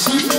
She